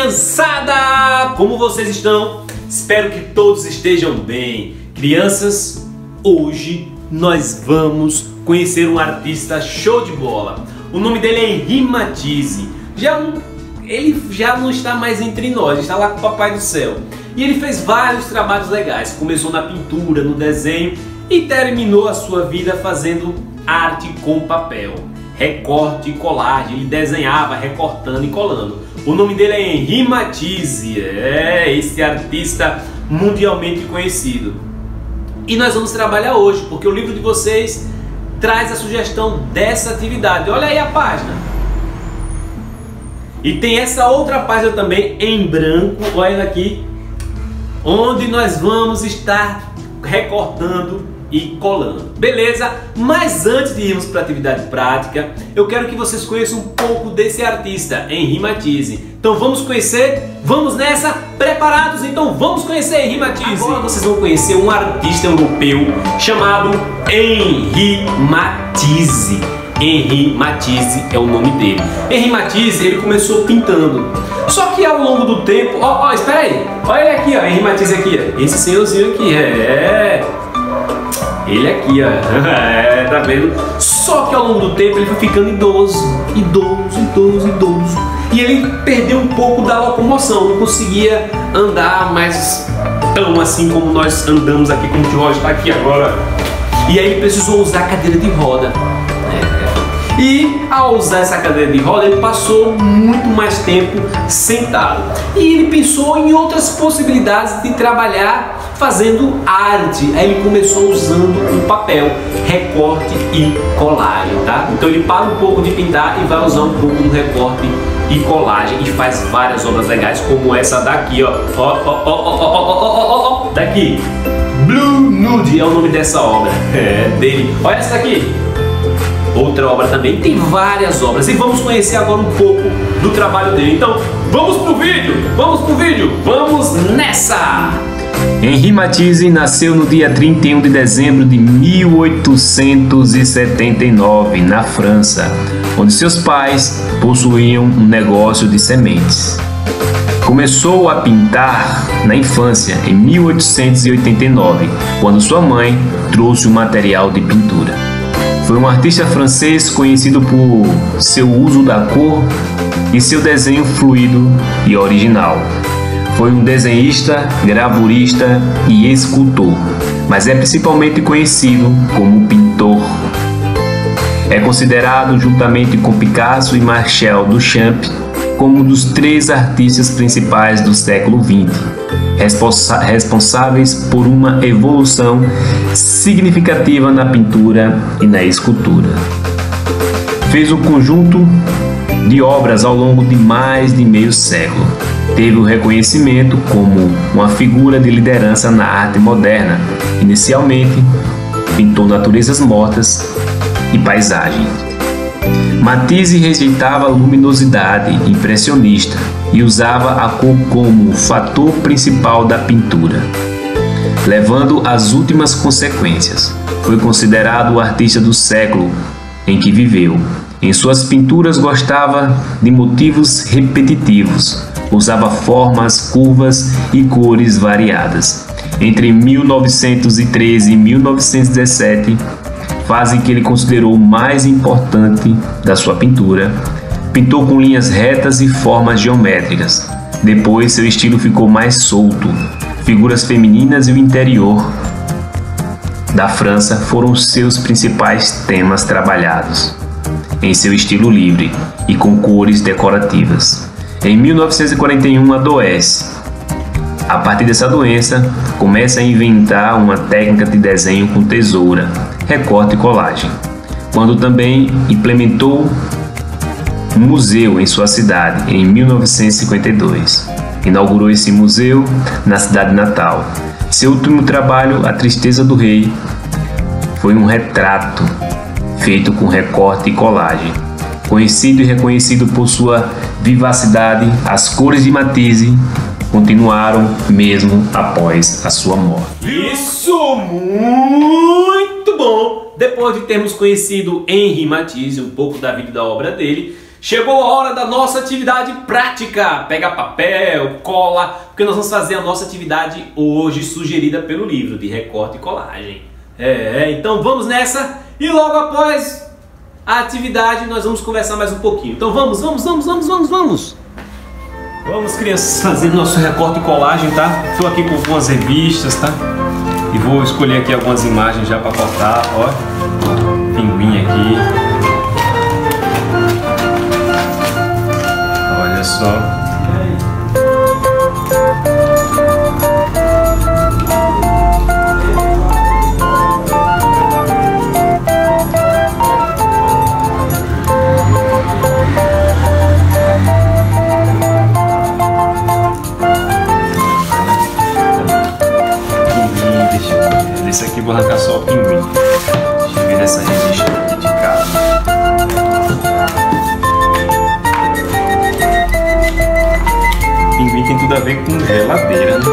criançada! Como vocês estão? Espero que todos estejam bem. Crianças, hoje nós vamos conhecer um artista show de bola. O nome dele é Henri Matisse. Já ele já não está mais entre nós, está lá com o Papai do Céu. E ele fez vários trabalhos legais. Começou na pintura, no desenho e terminou a sua vida fazendo arte com papel recorte e colagem. Ele desenhava recortando e colando. O nome dele é Henri Matisse, é esse artista mundialmente conhecido. E nós vamos trabalhar hoje, porque o livro de vocês traz a sugestão dessa atividade. Olha aí a página. E tem essa outra página também em branco, olha aqui, onde nós vamos estar recortando e colando. Beleza? Mas antes de irmos para a atividade prática, eu quero que vocês conheçam um pouco desse artista, Henri Matisse. Então vamos conhecer? Vamos nessa? Preparados? Então vamos conhecer Henri Matisse. Agora vocês vão conhecer um artista europeu chamado Henri Matisse. Henri Matisse é o nome dele. Henri Matisse, ele começou pintando. Só que ao longo do tempo, ó, ó, espera aí. Olha ele aqui, ó, Henri Matisse aqui, ó. Esse senhorzinho aqui, é. Ele aqui, ó. é, tá vendo? Só que ao longo do tempo ele foi ficando idoso, idoso, idoso, idoso. E ele perdeu um pouco da locomoção, não conseguia andar mais tão assim como nós andamos aqui, como o Jorge está aqui agora. E aí ele precisou usar cadeira de roda. E ao usar essa cadeira de roda, ele passou muito mais tempo sentado. E ele pensou em outras possibilidades de trabalhar fazendo arte. Aí ele começou usando o papel, recorte e colagem, tá? Então ele para um pouco de pintar e vai usar um pouco do recorte e colagem e faz várias obras legais como essa daqui, ó. Daqui. Blue Nude é o nome dessa obra. É, dele. Olha essa daqui outra obra também, tem várias obras e vamos conhecer agora um pouco do trabalho dele. Então, vamos pro vídeo, vamos pro vídeo, vamos nessa! Henri Matisse nasceu no dia 31 de dezembro de 1879 na França, onde seus pais possuíam um negócio de sementes. Começou a pintar na infância, em 1889, quando sua mãe trouxe o material de pintura. Foi um artista francês conhecido por seu uso da cor e seu desenho fluido e original. Foi um desenhista, gravurista e escultor, mas é principalmente conhecido como pintor. É considerado, juntamente com Picasso e Marcel Duchamp, como um dos três artistas principais do século XX responsáveis por uma evolução significativa na pintura e na escultura. Fez um conjunto de obras ao longo de mais de meio século. Teve o reconhecimento como uma figura de liderança na arte moderna. Inicialmente, pintou naturezas mortas e paisagens. Matisse rejeitava a luminosidade impressionista e usava a cor como fator principal da pintura, levando às últimas consequências. Foi considerado o artista do século em que viveu. Em suas pinturas gostava de motivos repetitivos, usava formas, curvas e cores variadas. Entre 1913 e 1917, fase que ele considerou mais importante da sua pintura, pintou com linhas retas e formas geométricas. Depois, seu estilo ficou mais solto. Figuras femininas e o interior da França foram seus principais temas trabalhados, em seu estilo livre e com cores decorativas. Em 1941, adoece. A partir dessa doença, começa a inventar uma técnica de desenho com tesoura, recorte e colagem, quando também implementou um museu em sua cidade em 1952. Inaugurou esse museu na cidade natal. Seu último trabalho, A Tristeza do Rei, foi um retrato feito com recorte e colagem. Conhecido e reconhecido por sua vivacidade, as cores de Matisse continuaram mesmo após a sua morte. Isso bom! Depois de termos conhecido Henri Matisse, um pouco da vida e da obra dele, Chegou a hora da nossa atividade prática. Pega papel, cola, porque nós vamos fazer a nossa atividade hoje sugerida pelo livro de recorte e colagem. É, então vamos nessa e logo após a atividade nós vamos conversar mais um pouquinho. Então vamos, vamos, vamos, vamos, vamos, vamos. Vamos, crianças, fazer nosso recorte e colagem, tá? Estou aqui com algumas revistas, tá? Vou escolher aqui algumas imagens já para cortar, ó. Pinguim aqui. Olha só. Aqui vou arrancar só o pinguim. Deixa eu ver essa revista aqui de casa. Pinguim tem tudo a ver com geladeira, né?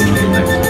listening.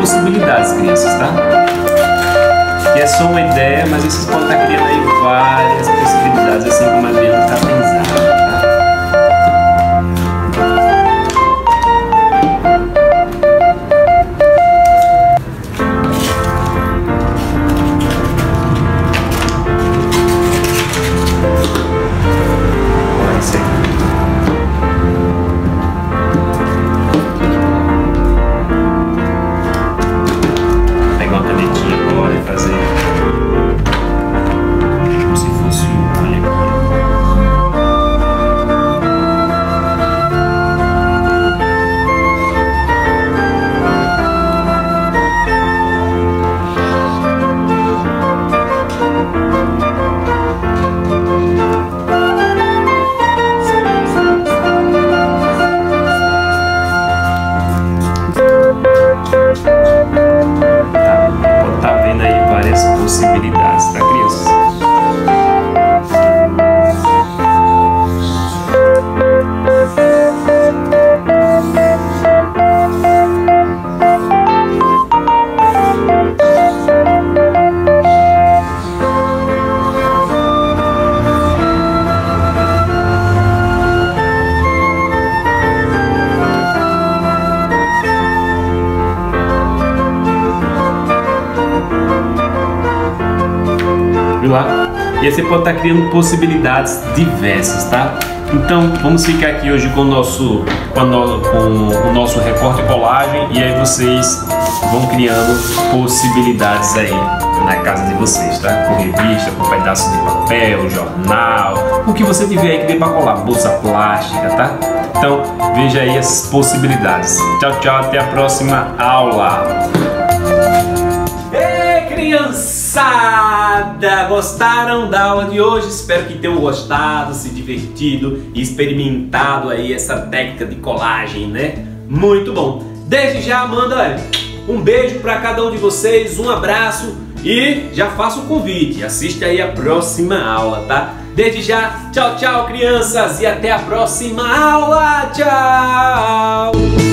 Possibilidades, crianças, tá? Que é só uma ideia, mas vocês podem estar criando aí várias possibilidades, assim como a Adriana está pensando. E você pode estar criando possibilidades diversas, tá? Então vamos ficar aqui hoje com o nosso, com, no, com o nosso recorte e colagem e aí vocês vão criando possibilidades aí na casa de vocês, tá? Com revista, com pedaço de papel, jornal, o que você tiver aí que dê para colar, bolsa plástica, tá? Então veja aí as possibilidades. Tchau, tchau, até a próxima aula. Ei, criança! Gostaram da aula de hoje? Espero que tenham gostado, se divertido e experimentado aí essa técnica de colagem, né? Muito bom! Desde já, manda um beijo para cada um de vocês, um abraço e já faço o convite. Assiste aí a próxima aula, tá? Desde já, tchau, tchau, crianças, e até a próxima aula. Tchau!